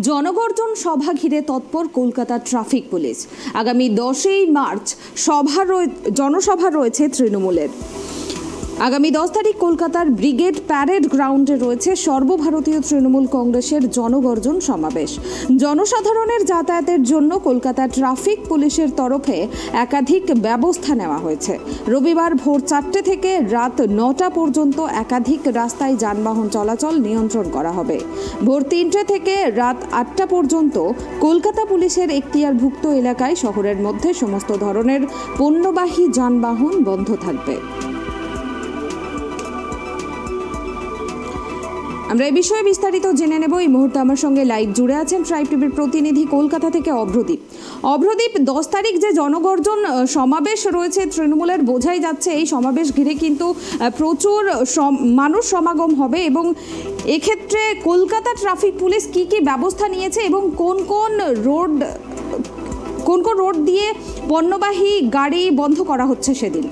জনগর্জন সভা ঘিরে তৎপর কলকাতা ট্রাফিক পুলিশ। আগামী দশই মার্চ সভা জনসভা রয়েছে তৃণমূলের। আগামী দশ তারিখ কলকাতার ব্রিগেড প্যারেড গ্রাউন্ডে রয়েছে সর্বভারতীয় তৃণমূল কংগ্রেসের জনগর্জন সমাবেশ। জনসাধারণের যাতায়াতের জন্য কলকাতা ট্রাফিক পুলিশের তরফে একাধিক ব্যবস্থা নেওয়া হয়েছে। রবিবার ভোর চারটে থেকে রাত নটা পর্যন্ত একাধিক রাস্তায় যানবাহন চলাচল নিয়ন্ত্রণ করা হবে। ভোর তিনটে থেকে রাত আটটা পর্যন্ত কলকাতা পুলিশের এখতিয়ারভুক্ত এলাকায় শহরের মধ্যে সমস্ত ধরনের পণ্যবাহী যানবাহন বন্ধ থাকবে। আমরা এই বিষয়ে বিস্তারিত জেনে নেব। এই মুহূর্তে আমার সঙ্গে লাইভ জুড়ে আছেন ট্রাইব টিভির প্রতিনিধি কলকাতা থেকে অভ্রদীপ। অভ্রদীপ, দশ তারিখ যে জনগর্জন সমাবেশ রয়েছে তৃণমূলের, বোঝাই যাচ্ছে এই সমাবেশ ঘিরে কিন্তু প্রচুর মানুষ সমাগম হবে এবং এক্ষেত্রে কলকাতা ট্রাফিক পুলিশ কি কি ব্যবস্থা নিয়েছে এবং কোন কোন রোড, কোন কোন রোড দিয়ে পণ্যবাহী গাড়ি বন্ধ করা হচ্ছে সেদিন?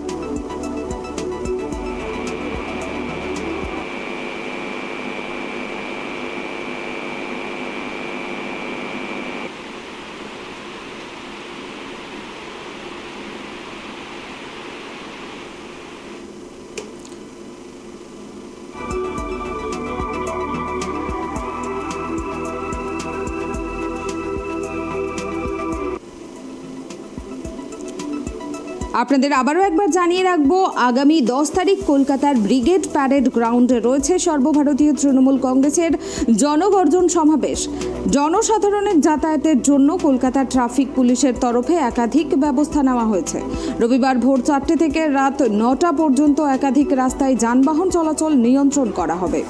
আপনাদের আবারও একবার জানিয়ে রাখব, আগামী দশ তারিখ কলকাতার ব্রিগেড প্যারেড গ্রাউন্ডে রয়েছে সর্বভারতীয় তৃণমূল কংগ্রেসের জনগর্জন সমাবেশ। জনসাধারণের যাতায়াতের জন্য কলকাতা ট্রাফিক পুলিশের তরফে একাধিক ব্যবস্থা নেওয়া হয়েছে। রবিবার ভোর চারটে থেকে রাত নটা পর্যন্ত একাধিক রাস্তায় যানবাহন চলাচল নিয়ন্ত্রণ করা হবে।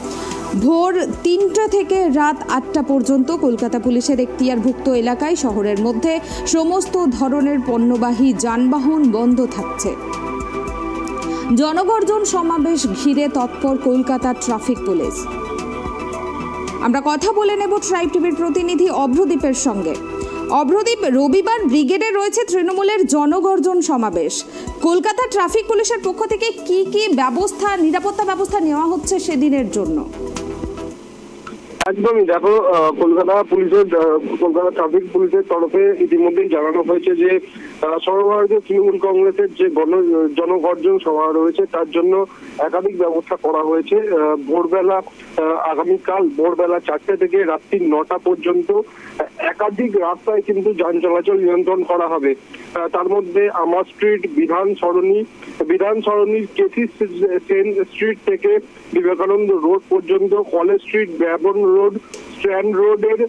ভোর তিনটা থেকে রাত আটটা পর্যন্ত কলকাতা পুলিশের এখতিয়ারভুক্ত এলাকায় শহরের মধ্যে সমস্ত ধরনের পণ্যবাহী যানবাহন বন্ধ থাকছে। জনগর্জন সমাবেশ ঘিরে তৎপর কলকাতা ট্রাফিক পুলিশ। আমরা কথা বলে নেব ট্রাইব টিভির প্রতিনিধি অভ্রদীপের সঙ্গে। অভ্রদীপ, রবিবার ব্রিগেডে রয়েছে তৃণমূলের জনগর্জন সমাবেশ। কলকাতা ট্রাফিক পুলিশের পক্ষ থেকে কি কি ব্যবস্থা, নিরাপত্তা ব্যবস্থা নেওয়া হচ্ছে সেদিনের জন্য? একদমই। দেখো কলকাতা পুলিশের কলকাতা ট্রাফিক পুলিশের তরফে ইতিমধ্যেই জানানো হয়েছে যে সর্বভারতীয় তৃণমূল কংগ্রেসের যে গণ, জনগর্জন সভা রয়েছে, তার জন্য একাধিক ব্যবস্থা করা হয়েছে। ভোরবেলা আগামীকাল ভোরবেলা চারটে থেকে রাত্রি নটা পর্যন্ত একাধিক রাস্তায় কিন্তু যান চলাচল নিয়ন্ত্রণ করা হবে। তার মধ্যে আমার স্ট্রিট, বিধান সরণি, বিধান সরণির কেসি সেন স্ট্রিট থেকে বিবেকানন্দ রোড পর্যন্ত, কলেজ স্ট্রিট, ব্যাবন রোড স্ট্র্যান্ড রোডের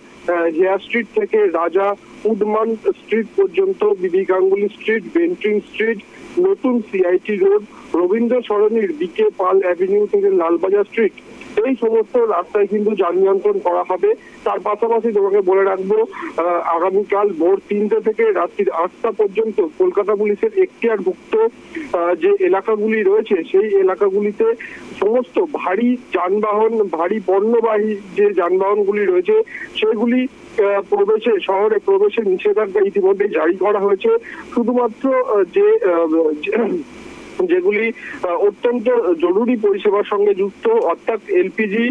হেয়ার স্ট্রিট থেকে রাজা উডমান স্ট্রিট পর্যন্ত BB Ganguly Street Bentinck Street নতুন সিআইটি রোড রবীন্দ্র সরণির বিকে পাল অ্যাভিনিউ থেকে লালবাজার স্ট্রিট এই সমস্ত রাস্তায় কিন্তু যান নিয়ন্ত্রণ করা হবে। তার পাশাপাশি তোমাকে বলে রাখব আগামীকাল ভোর তিনটে থেকে রাত্রির আটটা পর্যন্ত কলকাতা পুলিশের এখতিয়ারভুক্ত যে এলাকাগুলি রয়েছে, সেই এলাকাগুলিতে সমস্ত ভারী যানবাহন, ভারী পণ্যবাহী যে যানবাহনগুলি রয়েছে, সেগুলি প্রবেশে, শহরে প্রবেশের নিষেধাজ্ঞা ইতিমধ্যে জারি করা হয়েছে। শুধুমাত্র যে- যেগুলি অত্যন্ত জরুরি পরিষেবার সঙ্গে যুক্ত, অর্থাৎ এলপিজি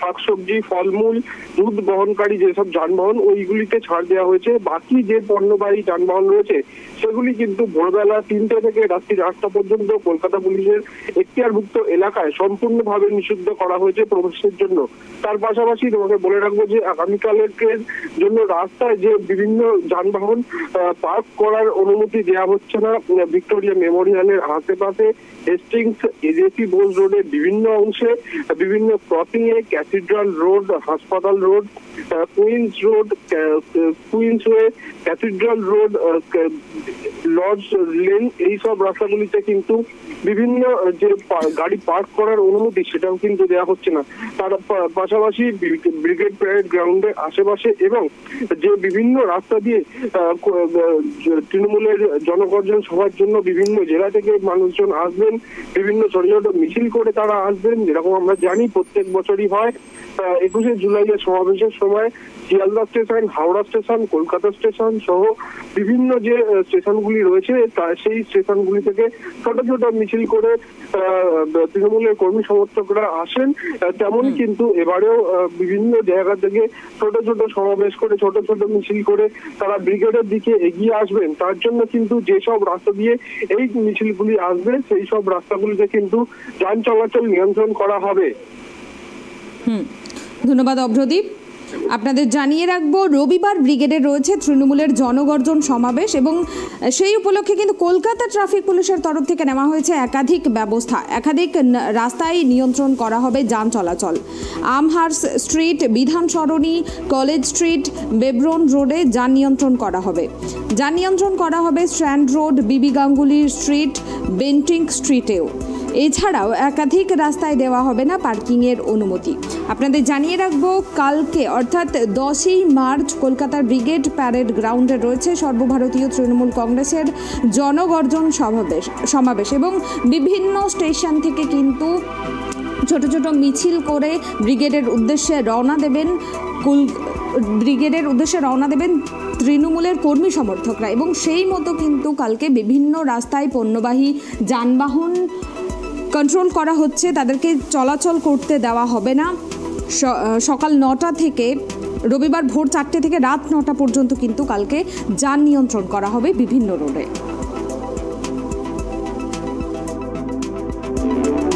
শাকসবজি, ফলমূল, দুধ বহনকারী যেসব যানবাহন, ওইগুলিতে ছাড় দেওয়া হয়েছে। বাকি যে পণ্যবাহী যানবাহন রয়েছে, সেগুলি কিন্তু ভোরবেলা তিনটে থেকে রাত্রি আটটা পর্যন্ত কলকাতা পুলিশের এখতিয়ারভুক্ত এলাকায় সম্পূর্ণভাবে নিষিদ্ধ করা হয়েছে প্রবেশের জন্য। তার পাশাপাশি তোমাকে বলে রাখব যে, আগামীকালের ট্রেন জন্য রাস্তায় যে বিভিন্ন যানবাহন পার্ক করার অনুমতি দেওয়া হচ্ছে না ভিক্টোরিয়া ভিক্টোরিয়া মেমোরিয়ালের আশেপাশে হেস্টিংস এজেসি বোস রোডের বিভিন্ন অংশে, বিভিন্ন ক্রসিং এ ক্যাথিড্রাল রোড হাসপাতাল Road Queens Road Queens Way Cathedral Road Lodge Lane এই সব রাস্তাগুলিতে কিন্তু বিভিন্ন যে গাড়ি পার্ক করার অনুমতি সেটাও কিন্তু দেওয়া হচ্ছে না। তার পাশাপাশি ব্রি- ব্রিগেড প্যারেড গ্রাউন্ডের আশেপাশে এবং যে বিভিন্ন রাস্তা দিয়ে তৃণমূলের জনগর্জন সভার জন্য বিভিন্ন জেলা থেকে মানুষজন আসবেন বিভিন্ন ছোট ছোট মিছিল করে তারা আসবেন যেরকম আমরা জানি প্রত্যেক বছরই হয়। একুশে জুলাইয়ের সমাবেশের সময় Sealdah station Howrah station Kolkata station সহ বিভিন্ন যে স্টেশনগুলি রয়েছে তা সেই স্টেশনগুলি থেকে ছোট ছোট মিছিল করে তৃণমূলের কর্মী সমর্থকরা আসেন। তেমনই কিন্তু এবারেও বিভিন্ন জায়গা থেকে ছোট ছোট সমাবেশ করে ছোট ছোট মিছিল করে তারা ব্রিগেডের দিকে এগিয়ে আসবেন। তার জন্য কিন্তু যেসব রাস্তা দিয়ে এই মিছিলগুলি আসবে সেই সব রাস্তাগুলিতে কিন্তু যান চলাচল নিয়ন্ত্রণ করা হবে। হুম। ধন্যবাদ অভ্রদীপ। আপনাদের জানিয়ে রাখব, রবিবার ব্রিগেডে রয়েছে তৃণমূলের জনগর্জন সমাবেশ এবং সেই উপলক্ষে কিন্তু কলকাতা ট্রাফিক পুলিশের তরফ থেকে নেওয়া হয়েছে একাধিক ব্যবস্থা। একাধিক রাস্তায় নিয়ন্ত্রণ করা হবে যান চলাচল। আমহার্স স্ট্রিট, বিধান সরণি, কলেজ স্ট্রিট, বেব্রন রোডে যান নিয়ন্ত্রণ করা হবে। যান নিয়ন্ত্রণ করা হবে স্ট্র্যান্ড রোড, বিবি গাঙ্গুলি স্ট্রিট, বেন্টিং স্ট্রিটেও। এছাড়াও একাধিক রাস্তায় দেওয়া হবে না পার্কিংয়ের অনুমতি। আপনাদের জানিয়ে রাখব, কালকে অর্থাৎ দশই মার্চ কলকাতার ব্রিগেড প্যারেড গ্রাউন্ডে রয়েছে সর্বভারতীয় তৃণমূল কংগ্রেসের জনগর্জন সমাবেশ সমাবেশ এবং বিভিন্ন স্টেশন থেকে কিন্তু ছোট ছোট মিছিল করে ব্রিগেডের উদ্দেশ্যে রওনা দেবেন কুল, ব্রিগেডের উদ্দেশ্যে রওনা দেবেন তৃণমূলের কর্মী সমর্থকরা এবং সেই মতো কিন্তু কালকে বিভিন্ন রাস্তায় পণ্যবাহী যানবাহন কন্ট্রোল করা হচ্ছে, তাদেরকে চলাচল করতে দেওয়া হবে না। সকাল নটা থেকে, রবিবার ভোর চারটে থেকে রাত নটা পর্যন্ত কিন্তু কালকে যান নিয়ন্ত্রণ করা হবে বিভিন্ন রোডে।